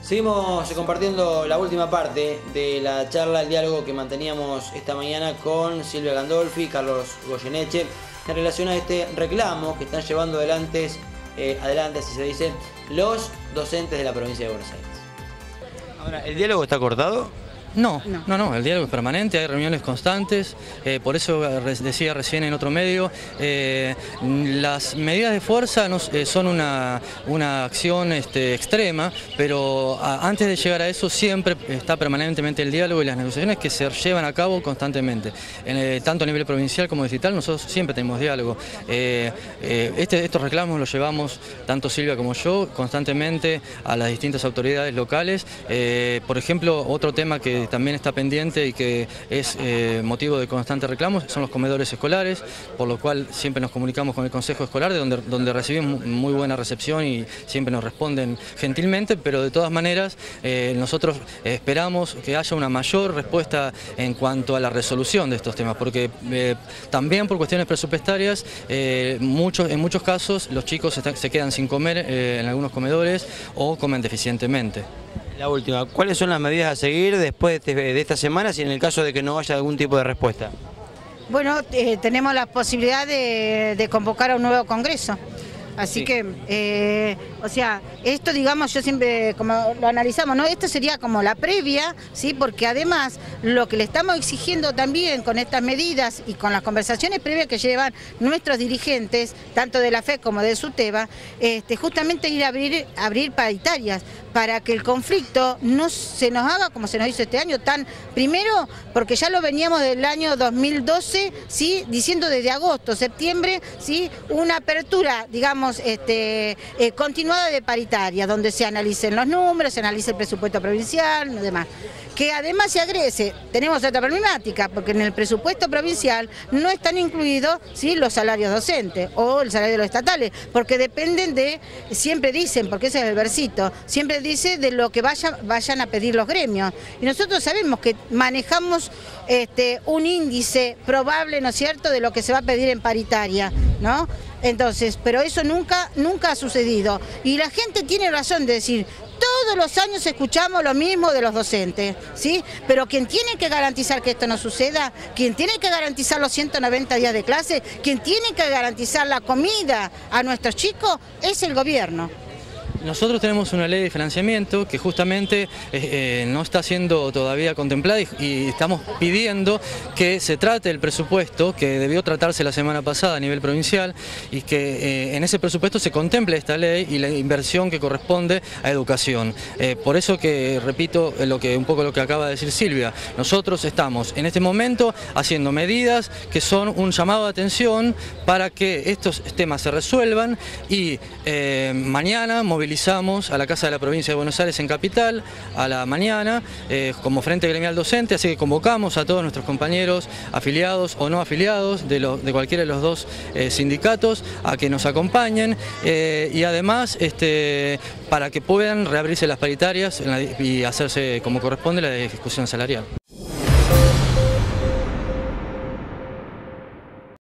Seguimos compartiendo la última parte de la charla, el diálogo que manteníamos esta mañana con Silvia Gandolfi y Carlos Goyeneche en relación a este reclamo que están llevando adelante, eh, adelante, así se dice, los docentes de la provincia de Buenos Aires. Ahora, ¿el diálogo está cortado? No, no, no, el diálogo es permanente, hay reuniones constantes, eh, por eso decía recién en otro medio, eh, las medidas de fuerza no eh, son una, una acción este, extrema, pero a- antes de llegar a eso siempre está permanentemente el diálogo y las negociaciones que se llevan a cabo constantemente, En, tanto a nivel provincial como digital, nosotros siempre tenemos diálogo. Este- estos reclamos los llevamos, tanto Silvia como yo, constantemente a las distintas autoridades locales. Por ejemplo, otro tema que también está pendiente y que es eh, motivo de constante reclamo son los comedores escolares, por lo cual siempre nos comunicamos con el Consejo Escolar, de donde, donde recibimos muy buena recepción y siempre nos responden gentilmente, pero de todas maneras eh, nosotros esperamos que haya una mayor respuesta en cuanto a la resolución de estos temas, porque eh, también por cuestiones presupuestarias, muchos, en muchos casos los chicos se, quedan sin comer en algunos comedores o comen deficientemente. La última, ¿cuáles son las medidas a seguir después de, de esta semana si en el caso de que no haya algún tipo de respuesta? Bueno, eh, tenemos la posibilidad de, de convocar a un nuevo congreso. Así Sí. que, eh, o sea, esto digamos, yo siempre, como lo analizamos, ¿no? Esto sería como la previa, ¿sí? Porque además, lo que le estamos exigiendo también con estas medidas y con las conversaciones previas que llevan nuestros dirigentes, tanto de la FE como de SUTEBA, este, justamente ir a abrir, abrir paritarias para que el conflicto no se nos haga como se nos hizo este año, tan primero porque ya lo veníamos del año 2012, ¿sí? diciendo desde agosto, septiembre, ¿sí? una apertura, digamos, este, eh, continuada de paritaria, donde se analicen los números, se analice el presupuesto provincial y demás. Que además se agrese, tenemos otra problemática, porque en el presupuesto provincial no están incluidos ¿sí? los salarios docentes o el salario de los estatales, porque dependen de, siempre dicen, porque ese es el versito, siempre dice de lo que vaya- vayan a pedir los gremios. Y nosotros sabemos que manejamos este, un índice probable, ¿no es cierto?, de lo que se va a pedir en paritaria, ¿no? Entonces, pero eso nunca, nunca ha sucedido. Y la gente tiene razón de decir, todos los años escuchamos lo mismo de los docentes, ¿sí? Pero quien tiene que garantizar que esto no suceda, quien tiene que garantizar los 190 días de clase, quien tiene que garantizar la comida a nuestros chicos, es el gobierno. Nosotros tenemos una ley de financiamiento que justamente eh, eh, no está siendo todavía contemplada y, estamos pidiendo que se trate el presupuesto que debió tratarse la semana pasada a nivel provincial y que eh, en ese presupuesto se contemple esta ley y la inversión que corresponde a educación. Por eso que repito lo que un poco lo que acaba de decir Silvia, nosotros estamos en este momento haciendo medidas que son un llamado de atención para que estos temas se resuelvan y mañana movilizamos a la Casa de la Provincia de Buenos Aires en Capital a la mañana eh, como Frente Gremial Docente, así que convocamos a todos nuestros compañeros afiliados o no afiliados de, lo- de cualquiera de los dos eh, sindicatos a que nos acompañen eh, y además este, para que puedan reabrirse las paritarias y hacerse como corresponde la discusión salarial.